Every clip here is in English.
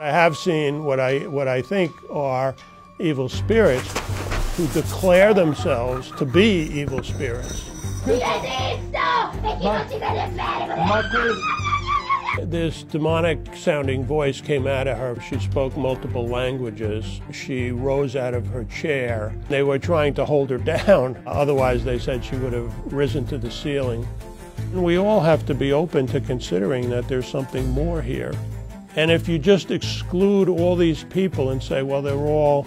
I have seen what I, what I think are evil spirits who declare themselves to be evil spirits. This demonic sounding voice came out of her. She spoke multiple languages. She rose out of her chair. They were trying to hold her down. Otherwise, they said she would have risen to the ceiling. And we all have to be open to considering that there's something more here. And if you just exclude all these people and say, well, they're all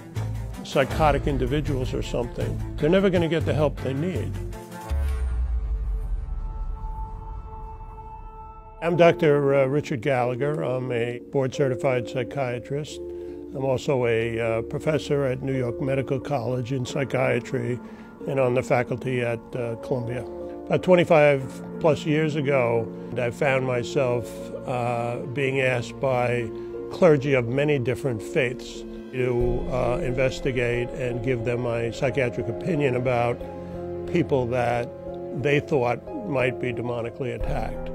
psychotic individuals or something, they're never going to get the help they need. I'm Dr. Uh, Richard Gallagher. I'm a board certified psychiatrist. I'm also a uh, professor at New York Medical College in psychiatry and on the faculty at uh, Columbia. About 25 plus years ago, I found myself uh, being asked by clergy of many different faiths to uh, investigate and give them my psychiatric opinion about people that they thought might be demonically attacked.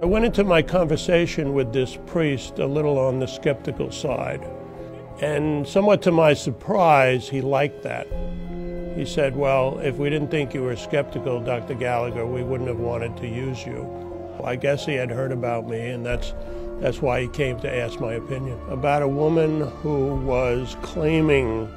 I went into my conversation with this priest a little on the skeptical side. And somewhat to my surprise, he liked that. He said, Well, if we didn't think you were skeptical, Dr. Gallagher, we wouldn't have wanted to use you. Well, I guess he had heard about me, and that's, that's why he came to ask my opinion about a woman who was claiming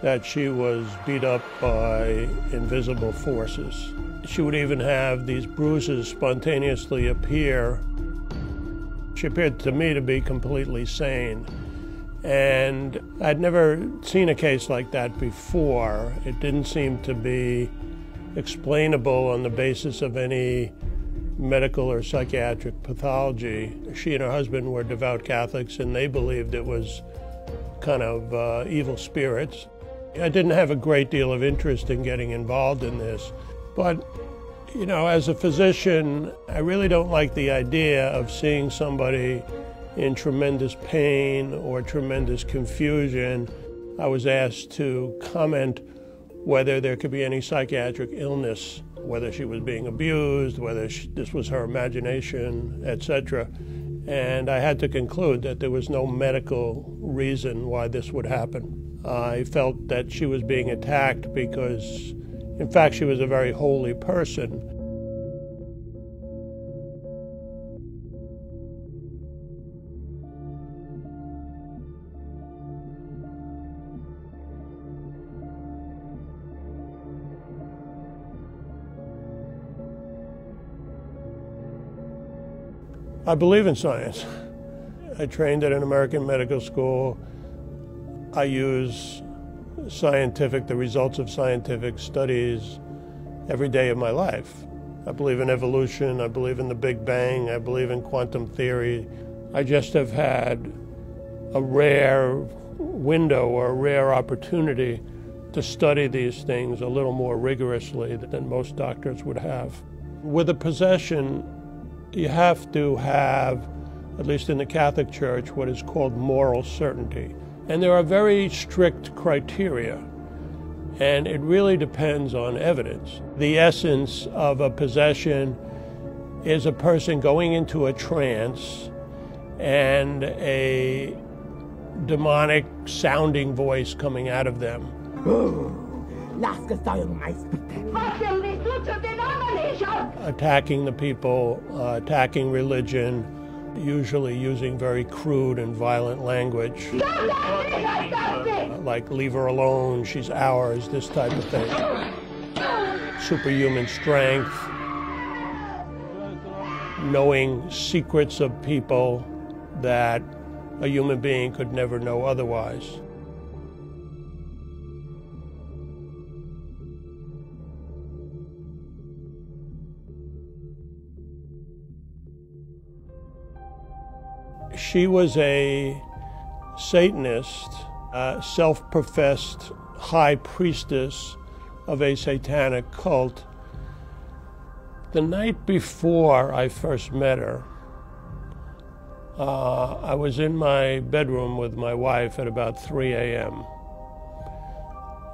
that she was beat up by invisible forces. She would even have these bruises spontaneously appear. She appeared to me to be completely sane. And I'd never seen a case like that before. It didn't seem to be explainable on the basis of any medical or psychiatric pathology. She and her husband were devout Catholics, and they believed it was kind of uh, evil spirits. I didn't have a great deal of interest in getting involved in this, but you know, as a physician, I really don't like the idea of seeing somebody in tremendous pain or tremendous confusion. I was asked to comment whether there could be any psychiatric illness, whether she was being abused, whether she, this was her imagination, etc. And I had to conclude that there was no medical reason why this would happen. I felt that she was being attacked because, in fact, she was a very holy person. I believe in science. I trained at an American medical school. I use scientific, the results of scientific studies every day of my life. I believe in evolution, I believe in the Big Bang, I believe in quantum theory. I just have had a rare window or a rare opportunity to study these things a little more rigorously than most doctors would have. With a possession, you have to have, at least in the Catholic Church, what is called moral certainty. And there are very strict criteria, and it really depends on evidence. The essence of a possession is a person going into a trance and a demonic sounding voice coming out of them. Attacking the people, uh, attacking religion, usually using very crude and violent language. Uh, like, leave her alone, she's ours, this type of thing. Superhuman strength, knowing secrets of people that a human being could never know otherwise. She was a Satanist, a self professed high priestess of a satanic cult. The night before I first met her, uh, I was in my bedroom with my wife at about 3 a.m.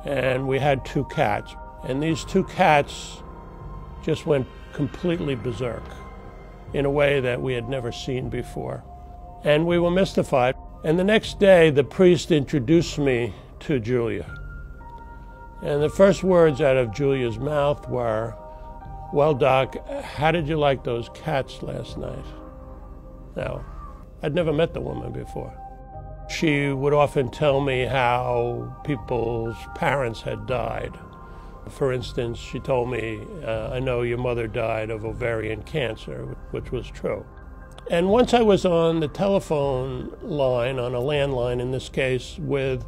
And we had two cats. And these two cats just went completely berserk in a way that we had never seen before. And we were mystified. And the next day, the priest introduced me to Julia. And the first words out of Julia's mouth were, Well, Doc, how did you like those cats last night? Now, I'd never met the woman before. She would often tell me how people's parents had died. For instance, she told me, uh, I know your mother died of ovarian cancer, which was true. And once I was on the telephone line, on a landline in this case, with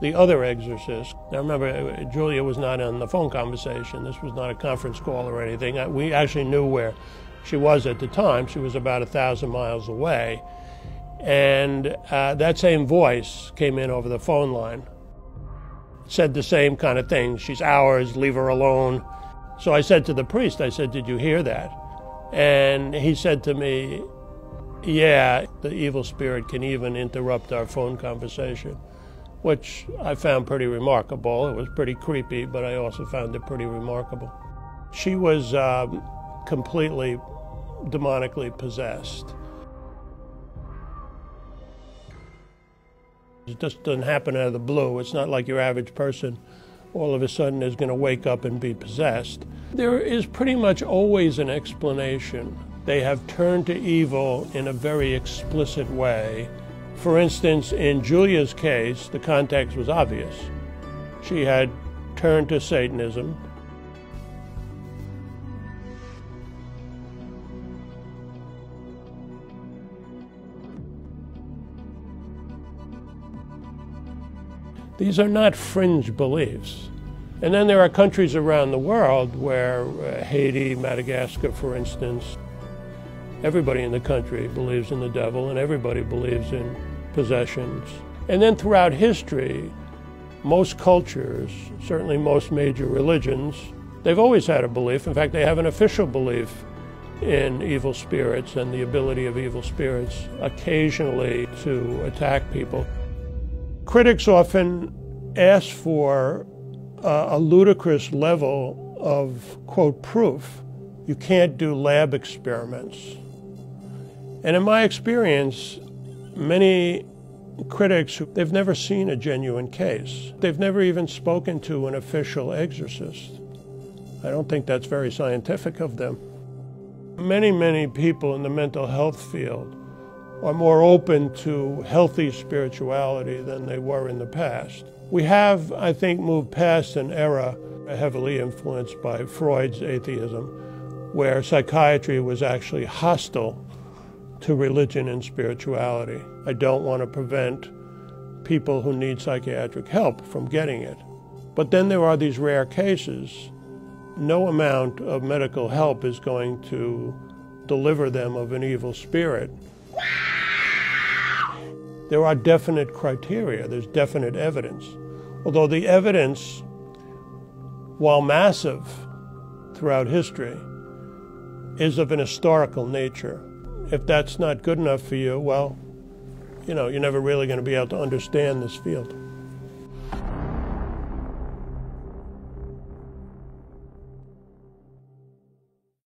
the other exorcist. Now remember, Julia was not on the phone conversation. This was not a conference call or anything. We actually knew where she was at the time. She was about a thousand miles away. And uh, that same voice came in over the phone line, said the same kind of thing. She's ours, leave her alone. So I said to the priest, I said, Did you hear that? And he said to me, Yeah, the evil spirit can even interrupt our phone conversation, which I found pretty remarkable. It was pretty creepy, but I also found it pretty remarkable. She was um, completely demonically possessed. It just doesn't happen out of the blue. It's not like your average person all of a sudden is going to wake up and be possessed. There is pretty much always an explanation. They have turned to evil in a very explicit way. For instance, in Julia's case, the context was obvious. She had turned to Satanism, These are not fringe beliefs. And then there are countries around the world where uh, Haiti, Madagascar, for instance, everybody in the country believes in the devil and everybody believes in possessions. And then throughout history, most cultures, certainly most major religions, they've always had a belief. In fact, they have an official belief in evil spirits and the ability of evil spirits occasionally to attack people. Critics often ask for uh, a ludicrous level of, quote, proof. You can't do lab experiments. And in my experience, many critics, they've never seen a genuine case. They've never even spoken to an official exorcist. I don't think that's very scientific of them. Many, many people in the mental health field are more open to healthy spirituality than they were in the past. We have, I think, moved past an era heavily influenced by Freud's atheism, where psychiatry was actually hostile to religion and spirituality. I don't want to prevent people who need psychiatric help from getting it. But then there are these rare cases. No amount of medical help is going to deliver them of an evil spirit. There are definite criteria, there's definite evidence. Although the evidence, while massive throughout history, is of an historical nature. If that's not good enough for you, well, you know, you're never really going to be able to understand this field.